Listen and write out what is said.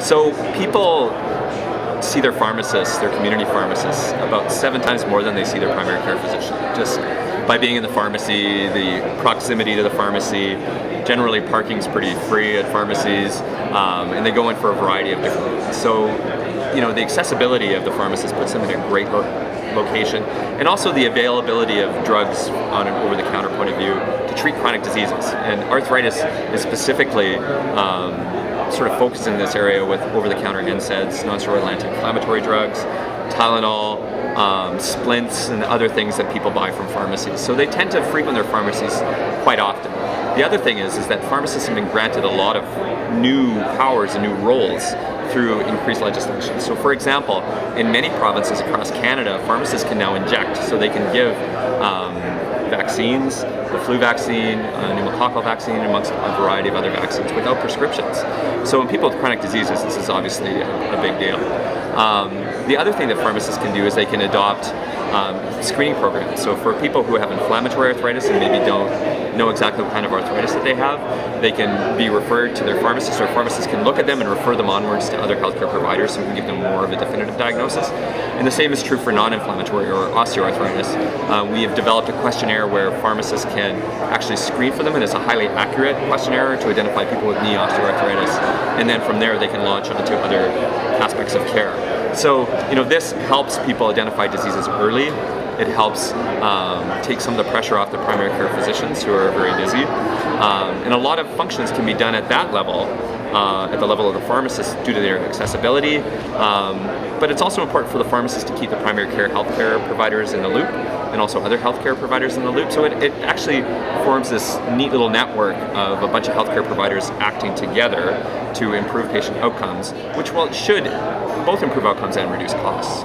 So people see their pharmacists, their community pharmacists, about seven times more than they see their primary care physician. Just by being in the pharmacy, the proximity to the pharmacy, generally parking's pretty free at pharmacies, um, and they go in for a variety of different. So, you know, the accessibility of the pharmacist puts them in a great lo location, and also the availability of drugs on an over-the-counter point of view to treat chronic diseases. And arthritis is specifically um, sort of focused in this area with over-the-counter NSAIDs, non-steroidal anti-inflammatory drugs, Tylenol, um, splints, and other things that people buy from pharmacies. So they tend to frequent their pharmacies quite often. The other thing is, is that pharmacists have been granted a lot of new powers and new roles through increased legislation. So for example, in many provinces across Canada, pharmacists can now inject, so they can give um, vaccines, the flu vaccine, uh, pneumococcal vaccine, amongst a variety of other vaccines without prescriptions. So in people with chronic diseases, this is obviously a, a big deal. Um, the other thing that pharmacists can do is they can adopt um, screening programs. So for people who have inflammatory arthritis and maybe don't know exactly what kind of arthritis that they have, they can be referred to their pharmacist or pharmacists can look at them and refer them onwards to other healthcare providers who can give them more of a definitive diagnosis. And the same is true for non-inflammatory or osteoarthritis. Uh, we have developed a questionnaire where pharmacists can actually screen for them and it's a highly accurate questionnaire to identify people with knee osteoarthritis. And then from there they can launch onto other aspects of care. So, you know, this helps people identify diseases early. It helps um, take some of the pressure off the primary care physicians who are very busy. Um, and a lot of functions can be done at that level, uh, at the level of the pharmacist due to their accessibility. Um, but it's also important for the pharmacist to keep the primary care healthcare providers in the loop and also other healthcare providers in the loop. So it, it actually forms this neat little network of a bunch of healthcare providers acting together to improve patient outcomes, which well, should both improve outcomes and reduce costs.